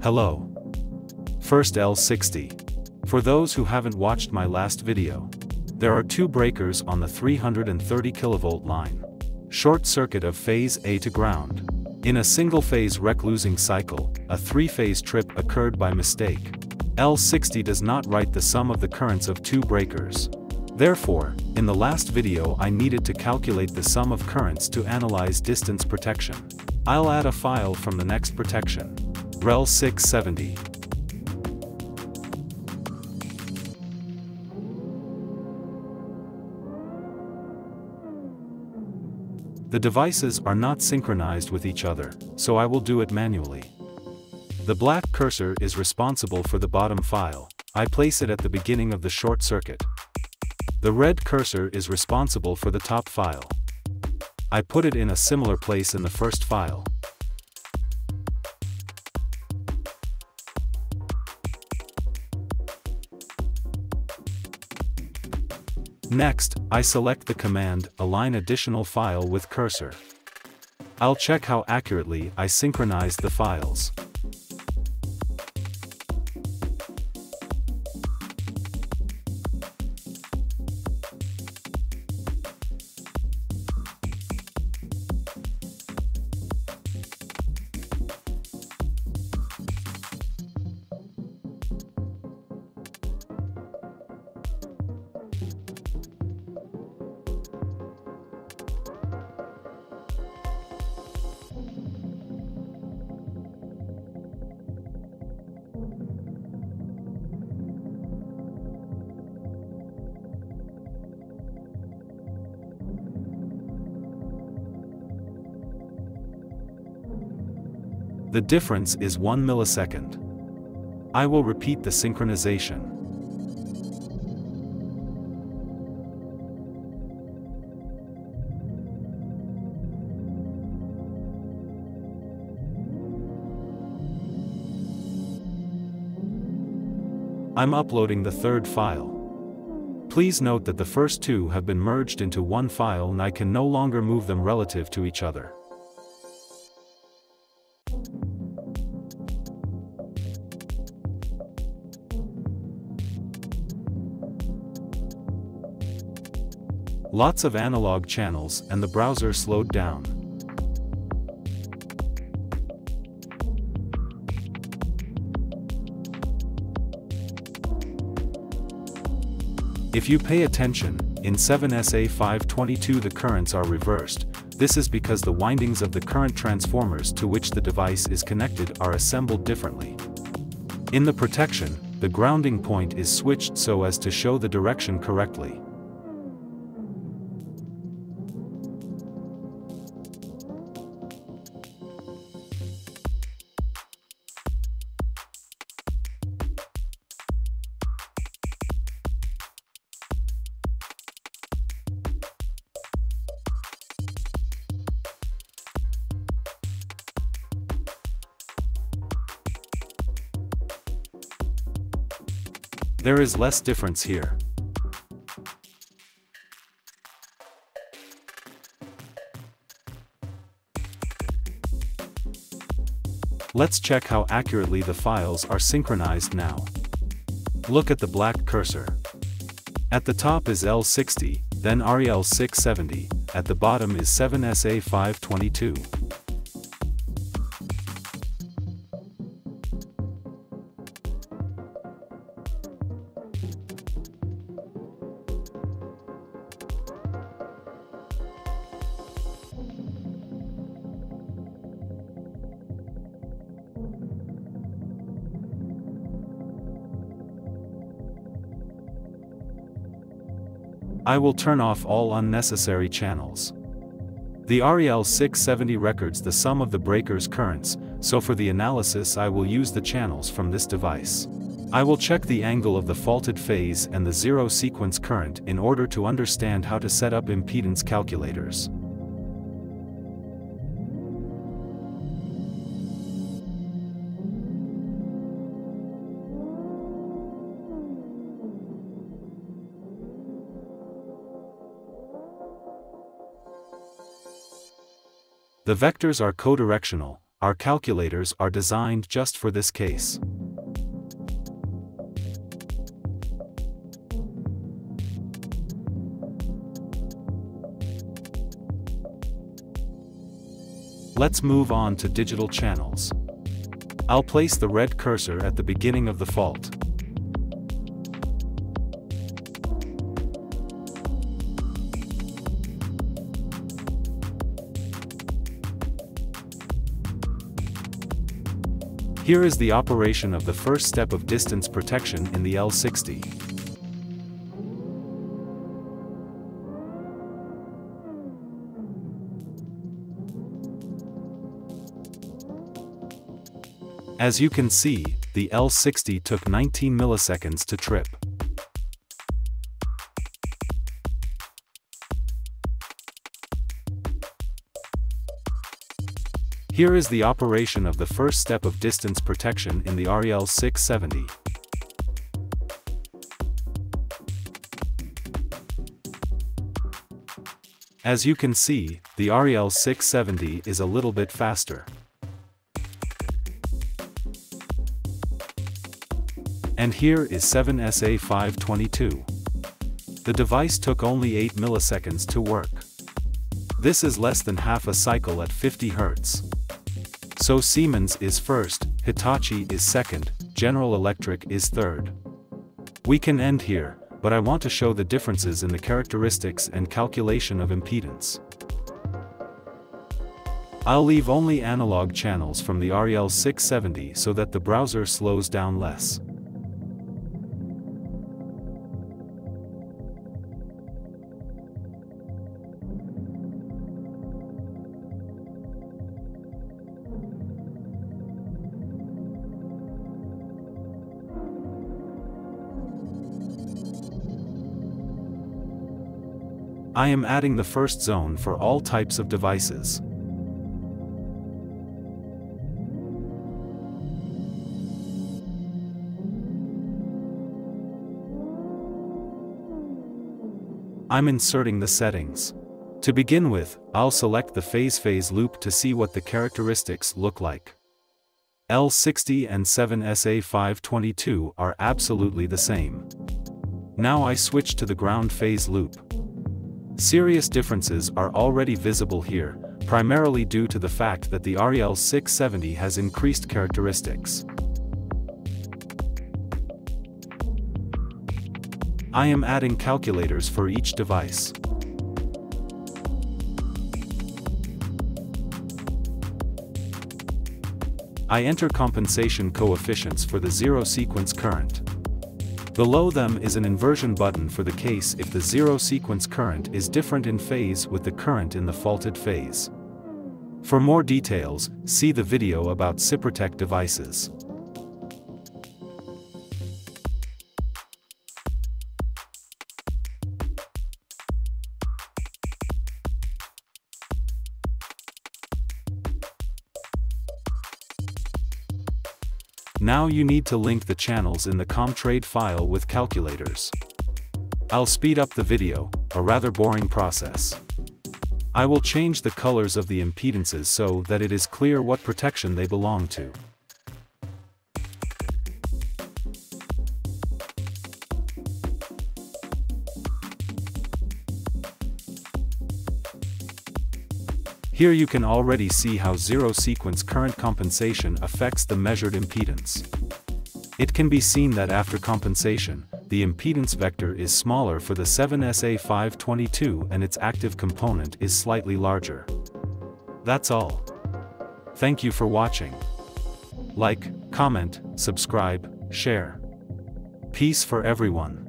Hello. First L60. For those who haven't watched my last video. There are two breakers on the 330 kV line. Short circuit of phase A to ground. In a single-phase reclosing cycle, a three-phase trip occurred by mistake. L60 does not write the sum of the currents of two breakers. Therefore, in the last video I needed to calculate the sum of currents to analyze distance protection. I'll add a file from the next protection. REL 670. The devices are not synchronized with each other, so I will do it manually. The black cursor is responsible for the bottom file, I place it at the beginning of the short circuit. The red cursor is responsible for the top file. I put it in a similar place in the first file. Next, I select the command Align additional file with cursor. I'll check how accurately I synchronize the files. The difference is 1 millisecond. I will repeat the synchronization. I'm uploading the third file. Please note that the first two have been merged into one file and I can no longer move them relative to each other. Lots of analog channels and the browser slowed down. If you pay attention, in 7SA522 the currents are reversed, this is because the windings of the current transformers to which the device is connected are assembled differently. In the protection, the grounding point is switched so as to show the direction correctly. There is less difference here. Let's check how accurately the files are synchronized now. Look at the black cursor. At the top is L60, then REL670, at the bottom is 7SA522. I will turn off all unnecessary channels. The REL 670 records the sum of the breaker's currents, so for the analysis I will use the channels from this device. I will check the angle of the faulted phase and the zero sequence current in order to understand how to set up impedance calculators. The vectors are codirectional, our calculators are designed just for this case. Let's move on to digital channels. I'll place the red cursor at the beginning of the fault. Here is the operation of the first step of distance protection in the L60. As you can see, the L60 took 19 milliseconds to trip. Here is the operation of the first step of distance protection in the REL 670. As you can see, the REL 670 is a little bit faster. And here is 7SA522. The device took only 8 milliseconds to work. This is less than half a cycle at 50 Hz. So Siemens is first, Hitachi is second, General Electric is third. We can end here, but I want to show the differences in the characteristics and calculation of impedance. I'll leave only analog channels from the REL 670 so that the browser slows down less. I am adding the first zone for all types of devices. I'm inserting the settings. To begin with, I'll select the phase phase loop to see what the characteristics look like. L60 and 7SA522 are absolutely the same. Now I switch to the ground phase loop. Serious differences are already visible here, primarily due to the fact that the REL 670 has increased characteristics. I am adding calculators for each device. I enter compensation coefficients for the zero sequence current. Below them is an inversion button for the case if the zero sequence current is different in phase with the current in the faulted phase. For more details, see the video about SIPROTEC devices. Now you need to link the channels in the ComTrade file with calculators. I'll speed up the video, a rather boring process. I will change the colors of the impedances so that it is clear what protection they belong to. Here you can already see how zero-sequence current compensation affects the measured impedance. It can be seen that after compensation, the impedance vector is smaller for the 7SA522 and its active component is slightly larger. That's all. Thank you for watching. Like, comment, subscribe, share. Peace for everyone.